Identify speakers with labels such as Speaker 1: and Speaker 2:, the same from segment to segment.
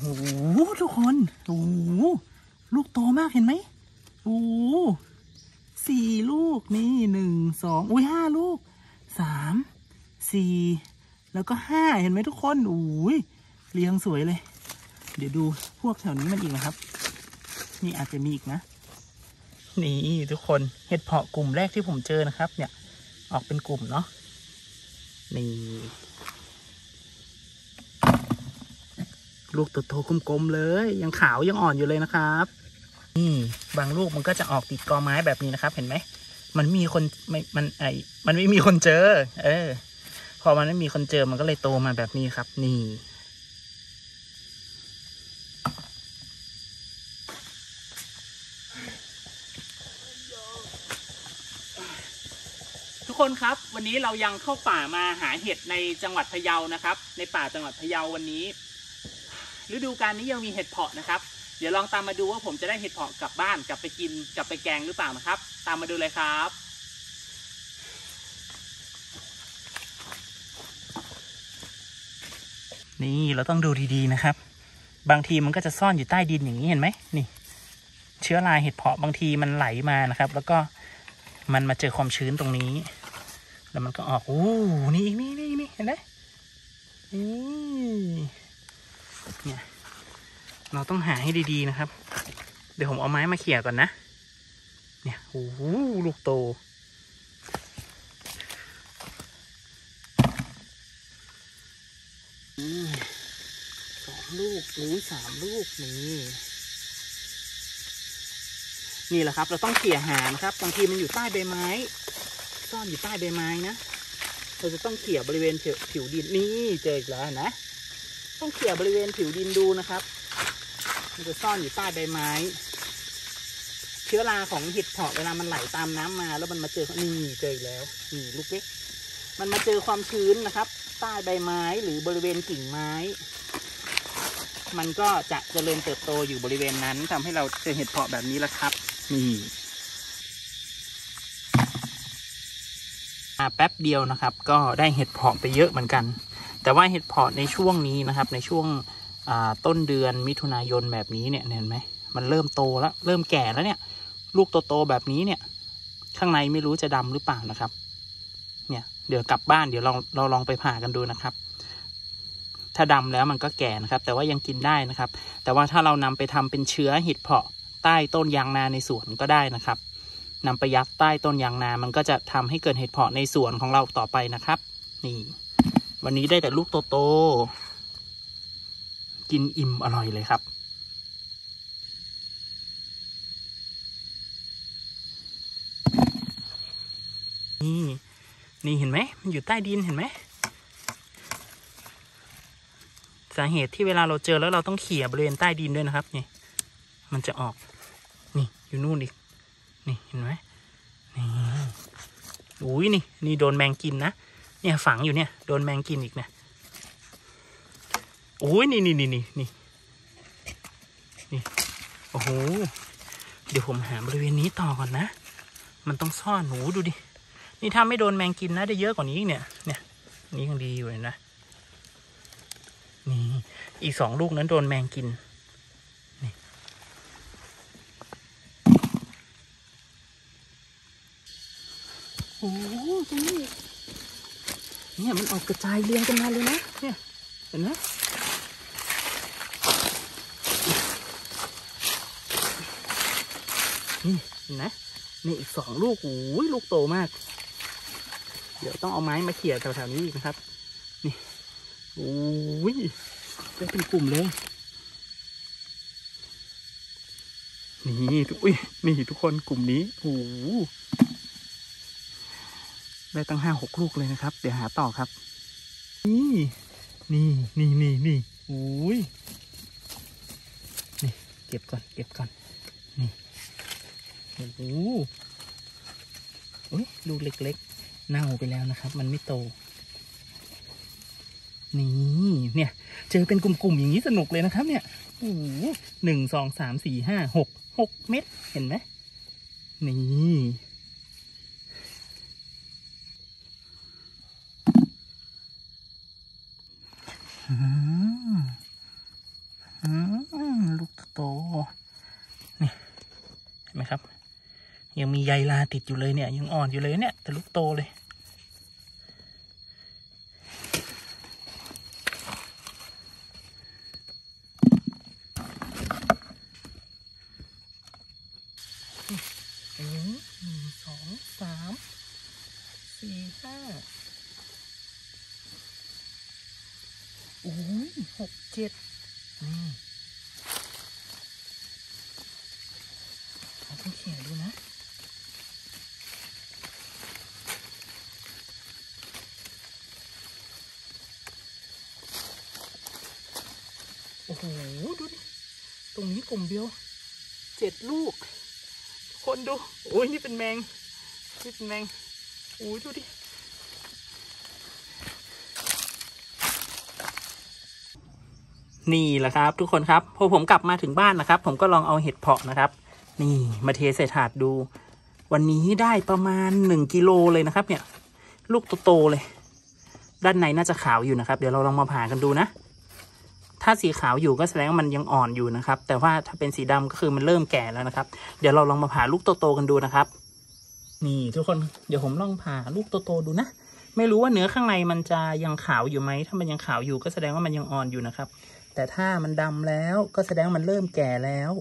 Speaker 1: โอ้โหทุกคนโอ้โหลูกโตมากเห็นไหมโอ้สี่ลูกนี่หนึ่งสองอุ้ยห้าลูกสามสี่แล้วก็ห้าเห็นไหมทุกคนโอ้ยเรียงสวยเลย เดี๋ยวดูพวกแถวนี้มันอีกนะครับ นี่อาจจะมีอีกนะ นี่ทุกคนเห็ดเพาะกลุ่มแรกที่ผมเจอนะครับ เนี่ย ออกเป็นกลุ่มเนาะนี่ ลูกโตๆกลมๆเลย ยังขาวยังอ่อนอยู่เลยนะครับนี่บางลูกมันก็จะออกติดกอไม้แบบนี้นะครับ เห็นไหมมันมีคนไม่มันไอมันไม่มีคนเจอ เออ พอมันไม่มีคนเจอมันก็เลยโตมาแบบนี้ครับ นี่ทุกคนครับ วันนี้เรายังเข้าป่ามาหาเห็ดในจังหวัดพะเยานะครับ ในป่าจังหวัดพะเยาวันนี้ ฤดูกาลนี้ยังมีเห็ดเพาะนะครับ เดี๋ยวลองตามมาดูว่าผมจะได้เห็ดเพาะกลับบ้านกลับไปกินกลับไปแกงหรือเปล่านะครับ ตามมาดูเลยครับนี่เราต้องดูดีๆนะครับ บางทีมันก็จะซ่อนอยู่ใต้ดินอย่างนี้เห็นไหมนี่ เชื้อราเห็ดเพาะบางทีมันไหลมานะครับ แล้วก็มันมาเจอความชื้นตรงนี้ แล้วมันก็ออกอู้นี่อีกนี่นี่นี่เห็นไหมนี่ เนี่ย เราต้องหาให้ดีๆนะครับ เดี๋ยวผมเอาไม้มาเขี่ยก่อนนะ เนี่ยโอ้โหลูกโตอืมสองลูกหรือสามลูกนี่นี่แหละครับ เราต้องเขี่ยหานะครับบางทีมันอยู่ใต้ใบไม้ ซ่อนอยู่ใต้ใบไม้นะ เราจะต้องเขี่ยบริเวณผิวผิวดินนี่เจออีกแล้วเห็นะ ต้องเขี่ยบริเวณผิวดินดูนะครับ มันจะซ่อนอยู่ใต้ใบไม้ เชื้อราของเห็ดเพาะเวลามันไหลตามน้ำมา แล้วมันมาเจอนี่เจอแล้วนี่ลูกเล็ก มันมาเจอความชื้นนะครับ ใต้ใบไม้หรือบริเวณกิ่งไม้ มันก็จะเจริญเติบโตอยู่บริเวณนั้นทำให้เราเจอเห็ดเพาะแบบนี้ละครับ นี่แป๊บเดียวนะครับ ก็ได้เห็ดเพาะไปเยอะเหมือนกัน แต่ว่าเห็ดเพาะในช่วงนี้นะครับ ในช่วงต้นเดือนมิถุนายนแบบนี้เนี่ยเห็นไหมมันเริ่มโตแล้วเริ่มแก่แล้วเนี่ย ลูกโตๆแบบนี้เนี่ย ข้างในไม่รู้จะดำหรือเปล่านะครับ เนี่ยเดี๋ยวกลับบ้านเดี๋ยวเราเราลองไปผ่ากันดูนะครับ ถ้าดำแล้วมันก็แก่นะครับ แต่ว่ายังกินได้นะครับ แต่ว่าถ้าเรานำไปทำเป็นเชื้อเห็ดเพาะใต้ต้นยางนาในสวนก็ได้นะครับนำไปยัดใต้ต้นยางนา มันก็จะทำให้เกิดเห็ดเพาะในสวนของเราต่อไปนะครับ นี่ วันนี้ได้แต่ลูกโตๆ กินอิ่มอร่อยเลยครับ นี่ นี่เห็นไหม มันอยู่ใต้ดินเห็นไหม สาเหตุที่เวลาเราเจอแล้วเราต้องเขี่ยบริเวณใต้ดินด้วยนะครับ นี่ มันจะออก นี่ อยู่นู่นอีก นี่ เห็นไหมนี่ อุ้ยนี่ นี่โดนแมงกินนะ เนี่ยฝังอยู่เนี่ยโดนแมงกินอีกเนี่ยโอ้ยนี่นี่นี่นี่นี่นี่โอ้โหเดี๋ยวผมหาบริเวณนี้ต่อก่อนนะ มันต้องซ่อนหนูดูดิ นี่ถ้าไม่โดนแมงกินนะได้เยอะกว่านี้อีกเนี่ย เนี่ย นี่ยังดีอยู่เลยนะ นี่ อีกสองลูกนั้นโดนแมงกิน นี่โอ้โหตรงนี้ เนี่ยมันออกกระจายเรียงกันมาเลยนะ เนี่ยเห็นไหมนี่เห็นไหมนี่อีกสองลูกโอ้ยลูกโตมาก เดี๋ยวต้องเอาไม้มาเขี่ยแถวๆนี้อีกนะครับ นี่โอ้ยได้เป็นกลุ่มเลย นี่ทุกอุ้ยนี่ทุกคนกลุ่มนี้โอ้ ได้ตั้งห้าหกลูกเลยนะครับ เดี๋ยวหาต่อครับ นี่ นี่นี่นี่นี่โอ้ยนี่เก็บก่อน เก็บก่อน นี่โอ้โหโอ้ยลูกเล็ก ๆ เน่าไปแล้วนะครับ มันไม่โต นี่ เนี่ย เจอเป็นกลุ่ม ๆ อย่างนี้สนุกเลยนะครับ เนี่ยโอ้โหหนึ่งสองสามสี่ห้าหกหกเม็ดเห็นไหมนี่อืม อืมลูกโตนี่เห็นไหมครับ ยังมีใยลาติดอยู่เลยเนี่ย ยังอ่อนอยู่เลยเนี่ยแต่ลูกโตเลยหนึ่งสองสาม สี่ห้าโอ้ยหกเจ็ดนี่เอาเขียนดูนะ โอ้โหดูดิตรงนี้กลุ่มเดียวเจ็ดลูก คนดูโอ้ยนี่เป็นแมงนี่เป็นแมงโอ้ยดูดินี่แหละครับทุกคนครับพอผมกลับมาถึงบ้านนะครับ ผมก็ลองเอาเห็ดเพาะนะครับ นี่มาเทใส่ถาดดู วันนี้ได้ประมาณหนึ่งกิโลเลยนะครับ เนี่ย ลูกโตๆเลย ด้านในน่าจะขาวอยู่นะครับ เดี๋ยวเราลองมาผ่ากันดูนะ ถ้าสีขาวอยู่ก็แสดงว่ามันยังอ่อนอยู่นะครับ แต่ว่าถ้าเป็นสีดำก็คือมันเริ่มแก่แล้วนะครับ เดี๋ยวเราลองมาผ่าลูกโตๆกันดูนะครับ นี่ทุกคนเดี๋ยวผมลองผ่าลูกโตๆดูนะ ไม่รู้ว่าเนื้อข้างในมันจะยังขาวอยู่ไหม ถ้ามันยังขาวอยู่ก็แสดงว่ามันยังอ่อนอยู่นะครับ แต่ถ้ามันดำแล้วก็แสดงว่ามันเริ่มแก่แล้ว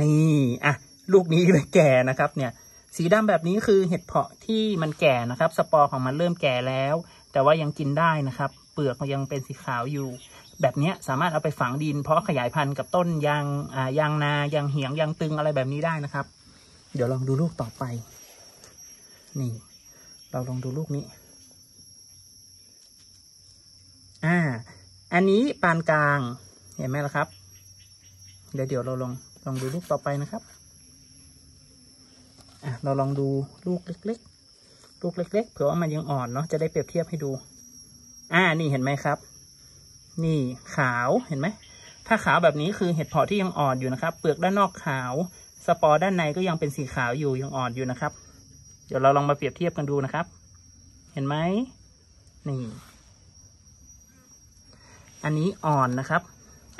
Speaker 1: นี่อะลูกนี้เลยแก่นะครับเนี่ยสีดำแบบนี้คือเห็ดเพาะที่มันแก่นะครับ สปอร์ของมันเริ่มแก่แล้ว แต่ว่ายังกินได้นะครับ เปลือกมันยังเป็นสีขาวอยู่ แบบนี้สามารถเอาไปฝังดิน เพราะขยายพันธุ์กับต้นยางอ่ายางนายางเหียงยางตึงอะไรแบบนี้ได้นะครับ เดี๋ยวลองดูลูกต่อไป นี่ เราลองดูลูกนี้ อ่า อันนี้ปานกลาง เห็นไหมล่ะครับ เดี๋ยวเดี๋ยวเราลองลองดูลูกต่อไปนะครับอะเราลองดูลูกเล็กๆลูกเล็ก ๆ เผื่อว่ามันยังอ่อนเนาะจะได้เปรียบเทียบให้ดู อ่านี่เห็นไหมครับ นี่ขาวเห็นไหม ถ้าขาวแบบนี้คือเห็ดเพาะที่ยังอ่อนอยู่นะครับ เปลือกด้านนอกขาว สปอร์ด้านในก็ยังเป็นสีขาวอยู่ยังอ่อนอยู่นะครับ เดี๋ยวเราลองมาเปรียบเทียบกันดูนะครับ เห็นไหมนี่ อันนี้อ่อนนะครับ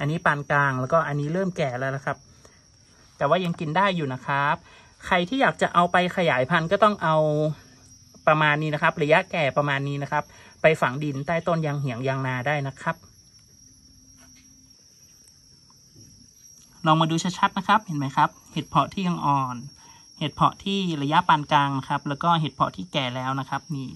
Speaker 1: อันนี้ปานกลางแล้วก็อันนี้เริ่มแก่แล้วนะครับ แต่ว่ายังกินได้อยู่นะครับ ใครที่อยากจะเอาไปขยายพันธุ์ก็ต้องเอาประมาณนี้นะครับ ระยะแก่ประมาณนี้นะครับ ไปฝังดินใต้ต้นยางเหียงยางนาได้นะครับ ลองมาดูชัดๆนะครับ เห็นไหมครับ เห็ดเพาะที่ยังอ่อน เห็ดเพาะที่ระยะปานกลางนะครับ แล้วก็เห็ดเพาะที่แก่แล้วนะครับนี่